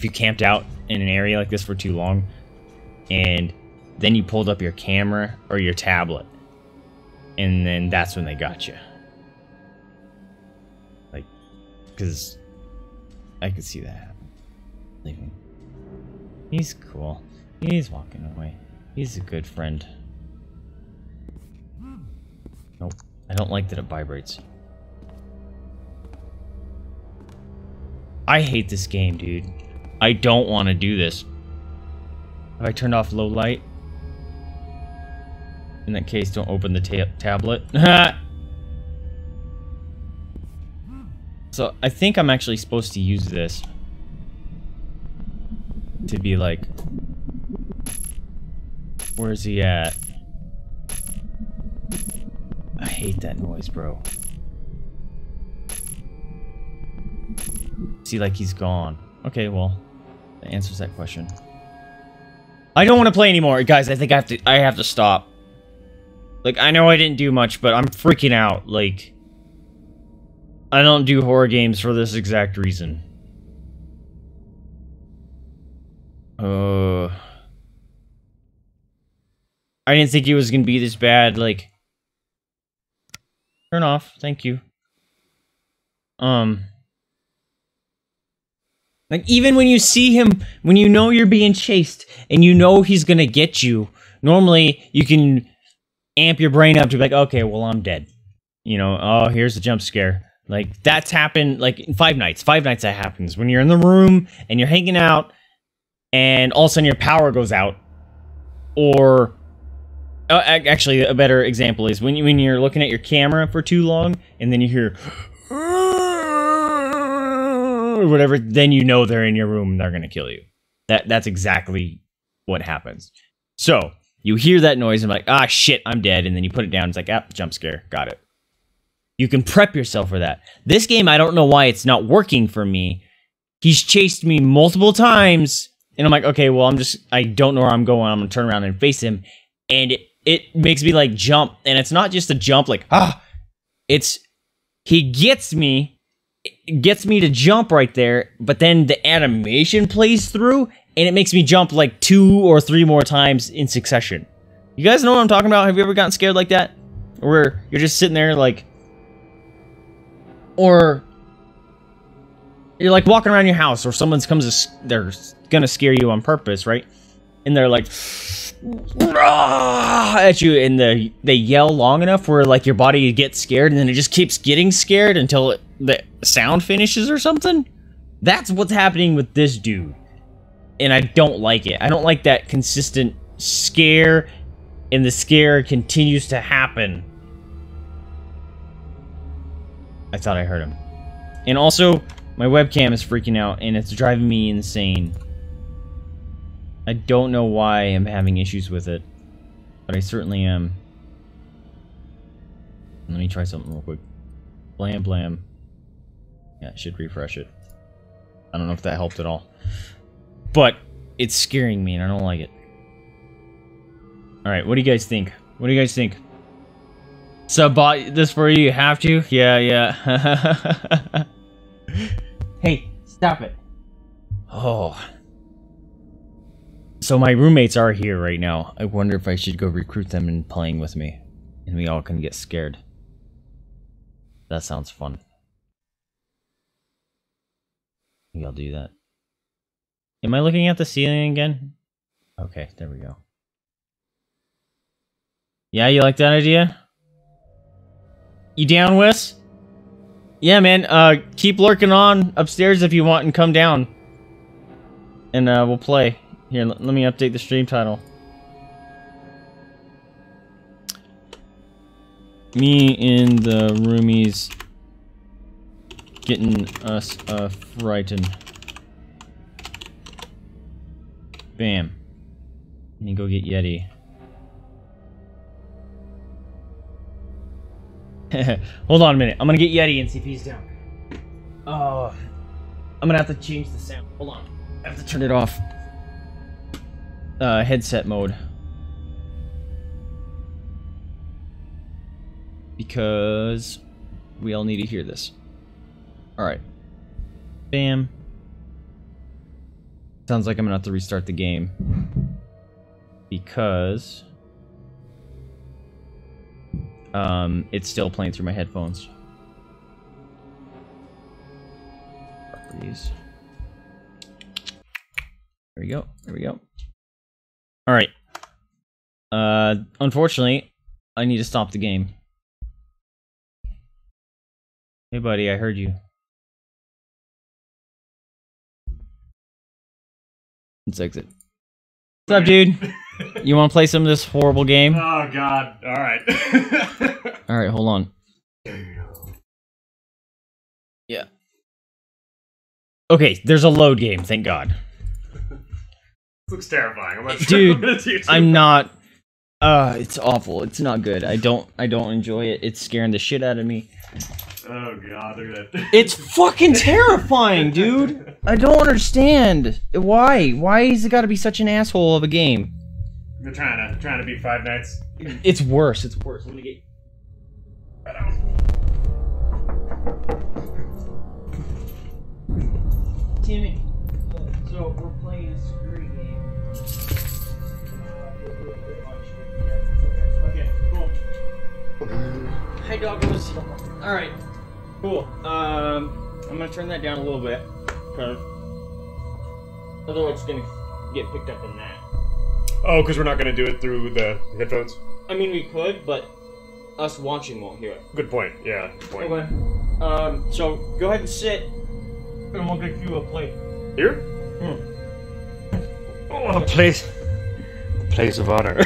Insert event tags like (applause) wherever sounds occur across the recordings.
if you camped out in an area like this for too long, and then you pulled up your camera or your tablet, and then that's when they got you. Like, because I could see that happen. Leaving. He's cool. He's walking away. He's a good friend. Nope. I don't like that it vibrates. I hate this game, dude. I don't want to do this. Have I turned off low light? In that case, don't open the ta tablet. (laughs) so, I think I'm actually supposed to use this to be like, where's he at? I hate that noise, bro. See, like he's gone. Okay, well, that answers that question. I don't want to play anymore, guys. I think I have to. I have to stop. Like, I know I didn't do much, but I'm freaking out. Like, I don't do horror games for this exact reason. Uh, I didn't think it was gonna be this bad. Like, turn off. Thank you. Um, like even when you see him, when you know you're being chased and you know he's gonna get you, normally you can amp your brain up to be like, okay, well I'm dead. You know, oh here's the jump scare. Like that's happened like Five Nights. Five Nights that happens when you're in the room and you're hanging out and all of a sudden your power goes out or uh, actually a better example is when you when you're looking at your camera for too long and then you hear or whatever then you know they're in your room and they're going to kill you. That that's exactly what happens. So you hear that noise and like ah shit i'm dead and then you put it down it's like ah jump scare got it. You can prep yourself for that. This game i don't know why it's not working for me. He's chased me multiple times and I'm like, okay, well, I'm just, I don't know where I'm going. I'm gonna turn around and face him, and it, it makes me like jump, and it's not just a jump, like ah, it's he gets me, gets me to jump right there, but then the animation plays through, and it makes me jump like two or three more times in succession. You guys know what I'm talking about? Have you ever gotten scared like that, where you're just sitting there like, or you're like walking around your house, or someone comes, to, they're gonna scare you on purpose, right? And they're like at you, and the they yell long enough where like your body gets scared, and then it just keeps getting scared until it, the sound finishes or something. That's what's happening with this dude, and I don't like it. I don't like that consistent scare, and the scare continues to happen. I thought I heard him. And also, my webcam is freaking out, and it's driving me insane. I don't know why I'm having issues with it, but I certainly am. Let me try something real quick. Blam blam. Yeah, it should refresh it. I don't know if that helped at all. But it's scaring me and I don't like it. Alright, what do you guys think? What do you guys think? Sub bought this for you, you have to? Yeah, yeah. (laughs) hey, stop it. Oh. So my roommates are here right now. I wonder if I should go recruit them and playing with me. And we all can get scared. That sounds fun. I'll do that. Am I looking at the ceiling again? Okay, there we go. Yeah, you like that idea? You down, Wes? Yeah, man, uh, keep lurking on upstairs if you want and come down. And, uh, we'll play. Here, let me update the stream title. Me in the roomies getting us uh, frightened. Bam. Let me go get Yeti. (laughs) Hold on a minute. I'm gonna get Yeti and see if he's down. Oh, I'm gonna have to change the sound. Hold on. I have to turn it off uh, headset mode. Because we all need to hear this. Alright. Bam. Sounds like I'm gonna have to restart the game. Because um it's still playing through my headphones. Properties. There we go. There we go. Alright. Uh unfortunately, I need to stop the game. Hey buddy, I heard you. Let's exit. What's up, dude? (laughs) You want to play some of this horrible game? Oh God! All right. (laughs) All right, hold on. Yeah. Okay, there's a load game. Thank God. looks terrifying. I'm not Dude, I'm I'm not. Uh, it's awful. It's not good. I don't. I don't enjoy it. It's scaring the shit out of me. Oh God! Look at that. (laughs) It's fucking terrifying, dude. I don't understand why. Why has it got to be such an asshole of a game? They're trying to trying to beat Five Nights. It's worse. It's worse. Let me get. Timmy, so we're playing a security game. Okay, cool. Hi, doggos. All right, cool. Um, I'm gonna turn that down a little bit, cause otherwise it's gonna get picked up in that. Oh, because we're not gonna do it through the headphones. I mean, we could, but us watching won't hear it. Good point. Yeah. Good point. Okay. Um, so go ahead and sit, and we'll get you a plate. Here. Oh, a place. A place of honor.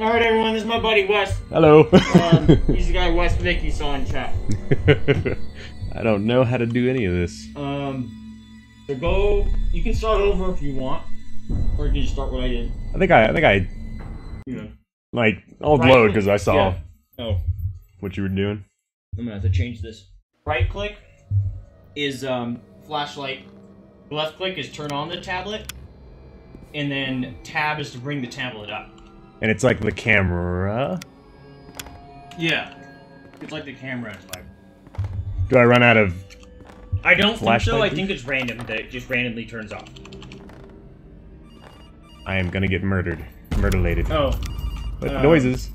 All right, everyone. This is my buddy Wes. Hello. Um, he's the guy WesVick you saw in chat. (laughs) I don't know how to do any of this. Um, so go. You can start over if you want, or you can just start what I did. I think I. I think I. You know. Like I'll Right load because I saw Yeah. Oh, what you were doing. I'm gonna have to change this. Right click is um flashlight. Left click is turn on the tablet, and then tab is to bring the tablet up. And it's like the camera. Yeah, it's like the camera. It's like Do I run out of? I don't think so. I think it's random that it just randomly turns off. I am gonna get murdered. Murderlated. Oh, But uh, noises.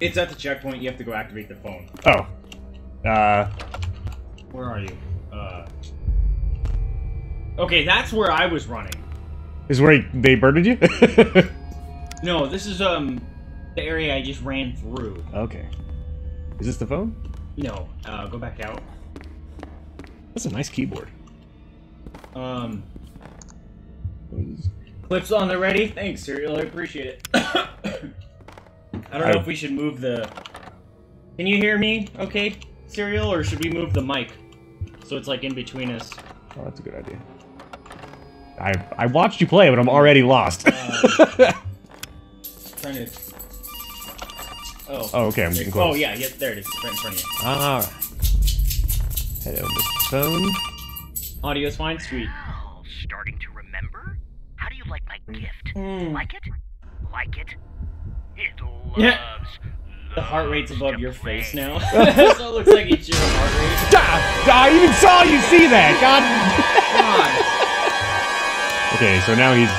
it's at the checkpoint. You have to go activate the phone. Oh. Uh. Where are you? Uh. Okay, that's where I was running. Is where they murdered you? (laughs) No, this is um the area I just ran through. okay. Is this the phone? No, uh, go back out. That's a nice keyboard. Um, clips on the ready. Thanks, Serial. I appreciate it. (coughs) I don't know if we should move the. Can you hear me? Okay, Serial, or should we move the mic so it's like in between us? Oh, that's a good idea. I I watched you play, but I'm already lost. Uh, (laughs) Trying to. Oh. oh, okay, I'm getting close. Oh yeah, yeah. There it is, right in front of you. All right. Hello, Mr. Phone. Audio's fine. Sweet. Well, starting to remember? How do you like my gift? Mm. Like it? Like it? It loves. Yeah. The heart rate's above your play. face now, (laughs) (laughs) so it looks like it's your heart rate. (laughs) Ah, I even saw you see that. God. God. okay, so now he's.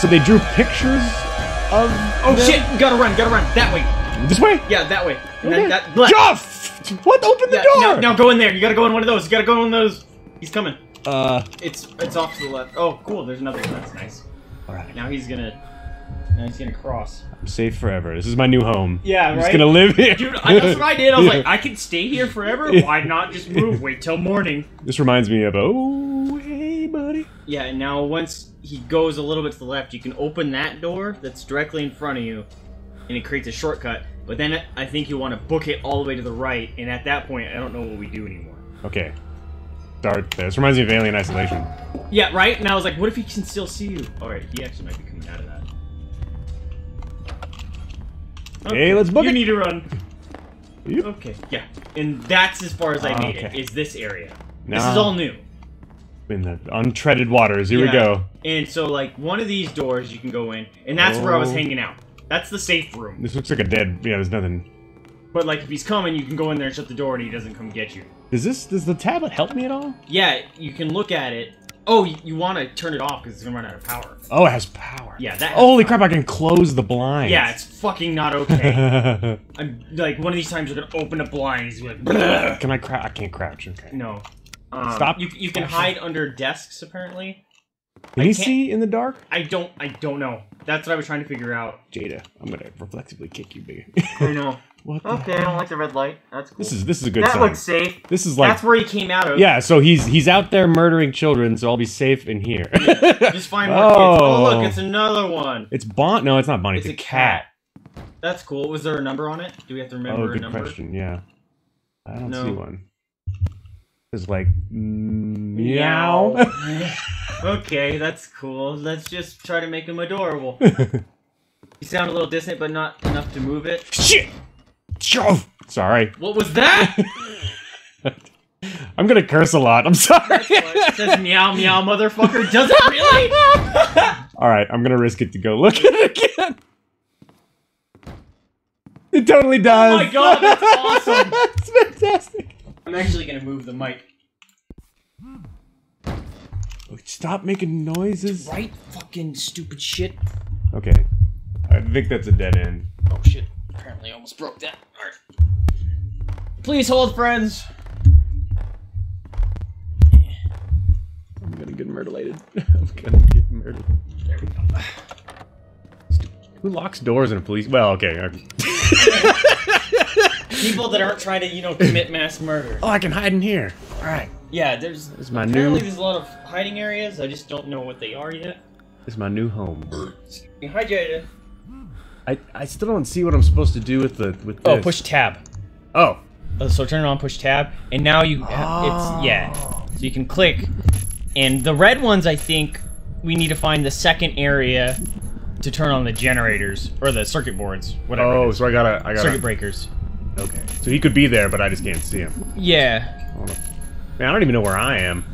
So they drew pictures of. Oh them? shit! Gotta run! Gotta run! That way! This way. Yeah, that way. And Okay. then that. Black. Jeff! What? Open the Yeah, door. now, now go in there. You gotta go in one of those. You gotta go in one of those. He's coming. Uh. It's it's off to the left. Oh, cool. There's another one. That's nice. All right. Now he's gonna. Now he's gonna cross. I'm safe forever. This is my new home. Yeah, I'm just gonna live here. Dude, I, that's what I did. I was (laughs) like, I can stay here forever. Why not just move? Wait till morning. This reminds me of oh hey buddy. Yeah, and now once he goes a little bit to the left, you can open that door that's directly in front of you, and it creates a shortcut. But then I think you want to book it all the way to the right, and at that point, I don't know what we do anymore. Okay. Dart. there. This reminds me of Alien Isolation. Yeah, right? And I was like, what if he can still see you? Alright, he actually might be coming out of that. Okay, let's book you it. need to run. Yep. Okay, yeah. And that's as far as I made Okay. it, is this area. This is all new. In the untreaded waters. Here we go. And so, like, one of these doors you can go in, and that's where I was Oh. hanging out. That's the safe room. This looks like a dead. Yeah, there's nothing. But, like, if he's coming, you can go in there and shut the door, and he doesn't come get you. Does this? Does the tablet help me at all? Yeah, you can look at it, Oh, you, you want to turn it off because it's gonna run out of power. Oh, it has power. Yeah, that. Holy power. crap! I can close the blinds. Yeah, it's fucking not okay. (laughs) I'm like one of these times you're gonna open a blind. He's like, can I crouch? I can't crouch. Okay. no. Um, Stop. You you can hide under desks apparently. Can I he can't- see in the dark? I don't I don't know. That's what I was trying to figure out. Jada, I'm gonna reflexively kick you, big. (laughs) I know. (laughs) what? The Okay, I don't like the red light. That's cool. This is this is a good that sign. looks safe. This is like That's where he came out of. yeah. So he's he's out there murdering children, so I'll be safe in here. Just find more kids. Oh (laughs) Oh. look, it's another one. it's Bon. No, it's not Bonnie. It's It's, a a cat. That's cool. Was there a number on it? Do we have to remember Oh, a good number? question. Yeah, I don't No. see one. It's like Meow. meow. (laughs) okay, that's cool. Let's just try to make him adorable. (laughs) you sound a little distant, but not enough to move it. Shit. Shove. Sorry. What was that? (laughs) I'm gonna curse a lot. I'm sorry. it says meow meow motherfucker. Does it really? All right, I'm gonna risk it to go look at it again. It totally does. Oh my god, that's awesome. that's fantastic. I'm actually gonna move the mic. Stop making noises. Right? Fucking stupid shit. Okay, I think that's a dead end. Oh shit. Apparently I almost broke that. Alright. Please hold friends. I'm gonna get murdered. (laughs) I'm gonna get murdered. There we go. Who locks doors in a police? Well, okay. (laughs) People that aren't trying to, you know, commit mass murder. Oh, I can hide in here. All right. Yeah, there's This is my apparently new. there's a lot of hiding areas. I just don't know what they are yet. This is my new home. Hi, Jada. I I still don't see what I'm supposed to do with the with this. Oh, push tab. Oh. Uh, so turn it on, push tab, and now you Oh. it's yeah. So you can click, and the red ones I think we need to find the second area to turn on the generators or the circuit boards, whatever. Oh, so I gotta I gotta. circuit breakers. Okay. So he could be there, but I just can't see him. Yeah. Hold on. Man, I don't even know where I am.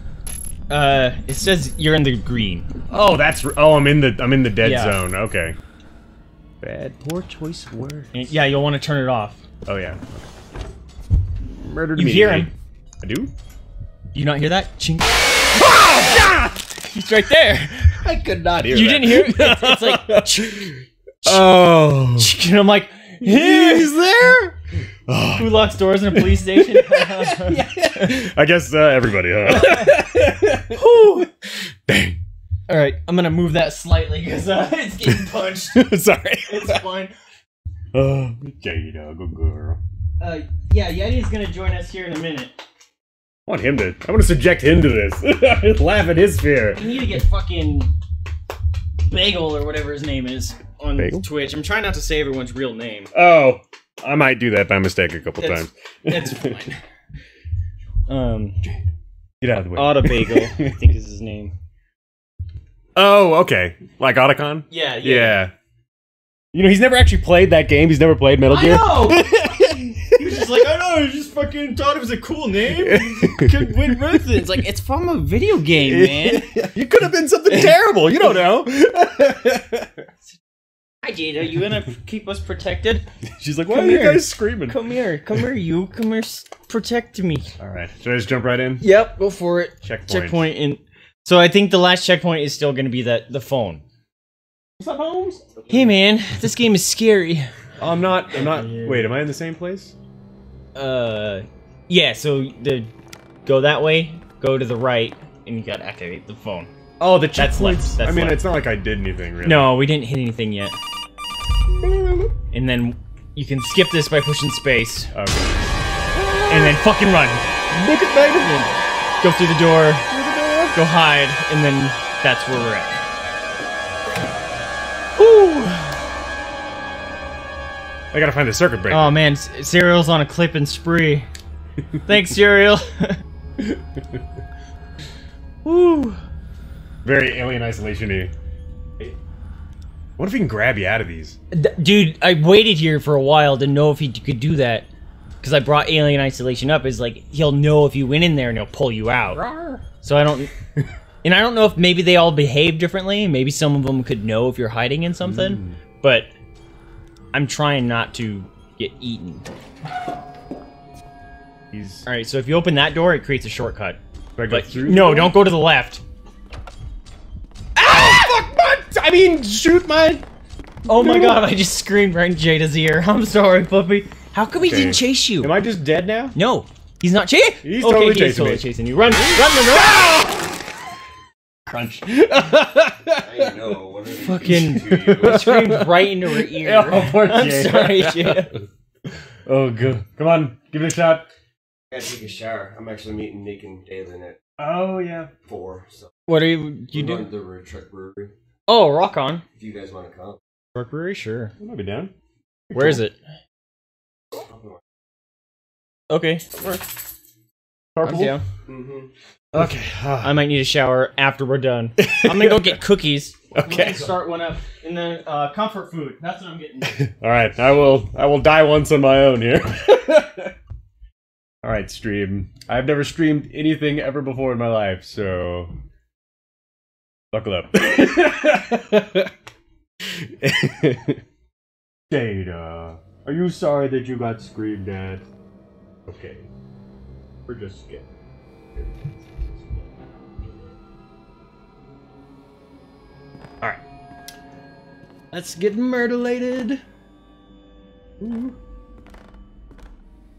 Uh, it says you're in the green. Oh, that's r- oh, I'm in the I'm in the dead Yeah. zone. Okay. Bad, poor choice of words. And yeah, you'll want to turn it off. Oh yeah. Murdered You me. hear him. I do. You not hear that? Ching. Ah! He's right there. I could not hear. You didn't hear it? It's, it's like. (laughs) Oh. And I'm like, He's there. Who locks doors in a police station? (laughs) I guess uh, everybody, huh? (laughs) Dang. All right, I'm gonna move that slightly because uh, (laughs) it's getting punched. Sorry. It's fine. Oh, Jada, good girl. Uh, yeah, Yeti's gonna join us here in a minute. I want him to. I want to subject him to this. Laugh at his fear. We need to get fucking Bagel or whatever his name is on Bagel? Twitch. I'm trying not to say everyone's real name. Oh, I might do that by mistake a couple That's- times. That's fine. (laughs) Um, Get out of the way. Auto Bagel, I (laughs) think is his name. oh, okay. Like Otacon? Yeah, Yeah. You know, he's never actually played that game. He's never played Metal Gear. (laughs) he was just like, I know. I just fucking thought it was a cool name. Could win with it. It's like it's from a video game, man. you could have been something terrible. You don't know. Hi, Jada. You gonna keep us protected? (laughs) She's like, why Come are you guys screaming? Come here. Come here. You come here. Protect me. All right. Should I just jump right in? Yep. Go for it. Checkpoint. Checkpoint. And so I think the last checkpoint is still gonna be that the phone. What's up, Holmes? Hey, man. This game is scary. Oh, I'm not. I'm not. Wait, am I in the same place? Uh, yeah. So the go that way. Go to the right, and you gotta activate the phone. Oh, the That's left, checkpoints. that's I mean, left. it's not like I did anything really. No, we didn't hit anything yet. And then you can skip this by pushing space, Okay. and then fucking run. Look at that. Go through the door, go hide, and then that's where we're at. Whew. I gotta find the circuit breaker. Oh man, C- Cereal's on a clip and spree. (laughs) Thanks, Cereal. (laughs) Woo. Very alien isolation-y. What if he can grab you out of these? Dude, I waited here for a while to know if he could do that. Because I brought Alien Isolation up. Is like, he'll know if you went in there and he'll pull you out. So I don't. (laughs) and I don't know if maybe they all behave differently. Maybe some of them could know if you're hiding in something. Mm. But I'm trying not to get eaten. He's. Alright, so if you open that door, it creates a shortcut. Do But through no, door? don't go to the left. I mean, shoot my. Oh my god, I just screamed right in Jada's ear. (laughs) I'm sorry, Flippy. How come he Okay. didn't chase you? Am I just dead now? No, he's not chasing. He's okay, totally he's chasing totally me. chasing you. Run, run, run, run! Crunch. I know. What Fucking to you? (laughs) screamed right into her ear. (laughs) Oh, poor I'm Jada. sorry, Jada. Oh, good. Come on, give it a shot. I gotta take a shower. I'm actually meeting Nick and Dalen at Oh yeah. four. So What are you, you we're do? to the Road Truck Brewery. Oh, rock on. If you guys want to come. Rock Brewery, sure. I might be down. Where is it? Okay, I'm Carpool. down. Mm-hmm. Okay. I might need a shower after we're done. (laughs) I'm gonna go get cookies. Okay. I'm start one up and then uh, comfort food. That's what I'm getting. (laughs) All right. I will. I will die once on my own here. (laughs) All right, stream. I've never streamed anything ever before in my life, so buckle up. (laughs) Data, are you sorry that you got screamed at? Okay, we're just scared. All right. Let's get murderlated.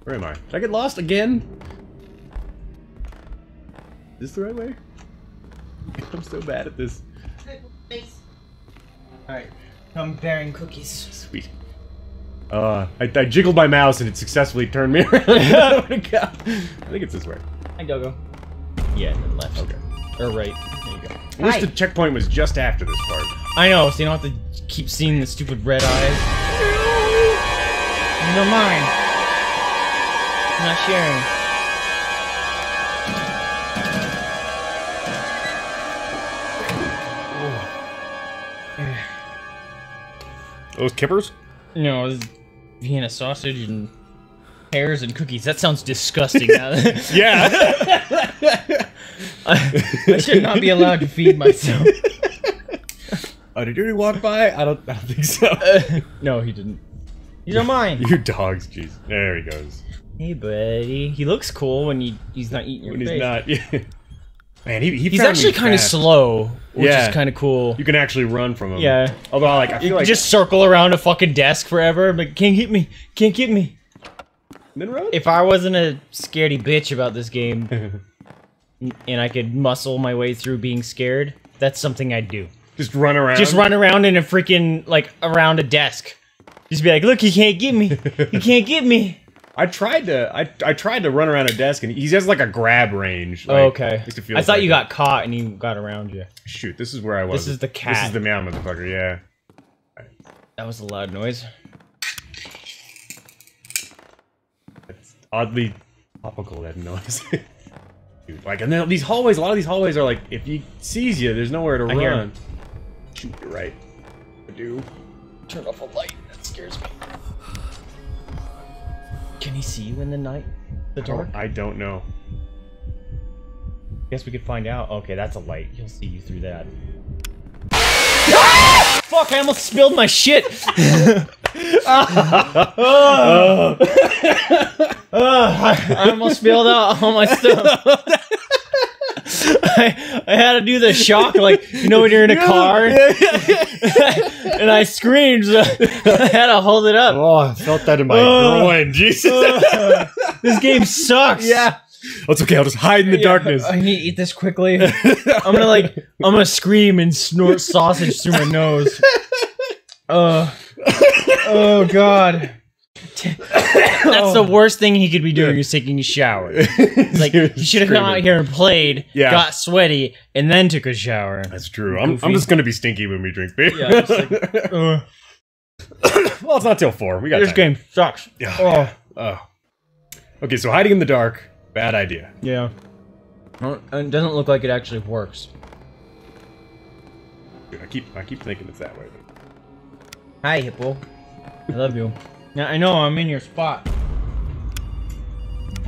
Where am I? Did I get lost again? Is this the right way? I'm so bad at this. Alright, I'm bearing cookies. Sweet. Uh, I, I jiggled my mouse and it successfully turned me (laughs) around. I think it's this way. Hi, Dogo. Yeah, and then left. Okay. Or right. There you go. I wish Hi. the checkpoint was just after this part. I know, so you don't have to keep seeing the stupid red eyes. You know mine. I'm not sharing. Those kippers? No, Vienna sausage and pears and cookies. That sounds disgusting. (laughs) Yeah. I should not be allowed to feed myself. (laughs) oh, did you walk by? I don't. I don't think so. Uh, no, he didn't. These are mine. (laughs) you dogs, jeez. There he goes. Hey, buddy. He looks cool when he, he's not eating your When he's not. Yeah. Man, he, he He's actually kind of slow, which Yeah. is kind of cool. You can actually run from him. Yeah. Although, like, I You feel can like just circle around a fucking desk forever, but can't get me, can't get me. Minroad? If I wasn't a scaredy bitch about this game, (laughs) and I could muscle my way through being scared, that's something I'd do. just run around. Just run around in a freaking like around a desk. Just be like, look, you can't get me. You can't get me. I tried to. I I tried to run around a desk, and he has like a grab range. Oh, okay. at least it feels I thought like you it. got caught and he got around you. Shoot, this is where I was. This is the cat. This is the meow motherfucker. Yeah. That was a loud noise. It's oddly topical that noise. (laughs) Dude, like, and then these hallways. A lot of these hallways are like, if he sees you, there's nowhere to I run. Shoot, you're right. I do. Turn off a light. That scares me. Can he see you in the night? The dark? I don't know. Guess we could find out. Okay, that's a light. He'll see you through that. Ah! Fuck, I almost spilled my shit! (laughs) (laughs) I almost spilled out all my stuff. (laughs) I, I had to do the shock, like, you know, when you're in a car (laughs) (laughs) and I screamed, so I had to hold it up. Oh, I felt that in my Oh. groin. Jesus. this game sucks. yeah. It's okay. I'll just hide in the darkness. I need to eat this quickly. (laughs) I'm gonna like I'm gonna scream and snort sausage through my nose. Uh, oh god. (coughs) That's the worst thing he could be doing is taking a shower. (laughs) It's like he should have come out here and played, Yeah. got sweaty, and then took a shower. That's true. I'm, I'm just gonna be stinky when we drink beer. Yeah, like, (laughs) uh, well, it's not till four. We got this time. game sucks. Yeah. Oh Oh. Okay, so hiding in the dark, bad idea. yeah. It doesn't look like it actually works. Dude, I keep I keep thinking it's that way. Hi, Hippo. I love you. Now I know I'm in your spot.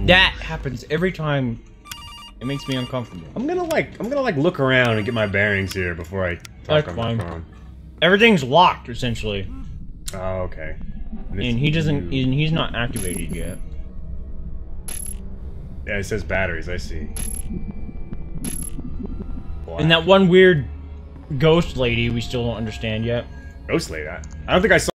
That happens every time. It makes me uncomfortable. I'm gonna like I'm gonna like look around and get my bearings here before I talk That's on fine. my phone. Everything's locked essentially, Oh, okay. and he doesn't. And he's not activated yet. Yeah, it says batteries. I see. And that one weird ghost lady we still don't understand yet. Ghost lady. I don't think I saw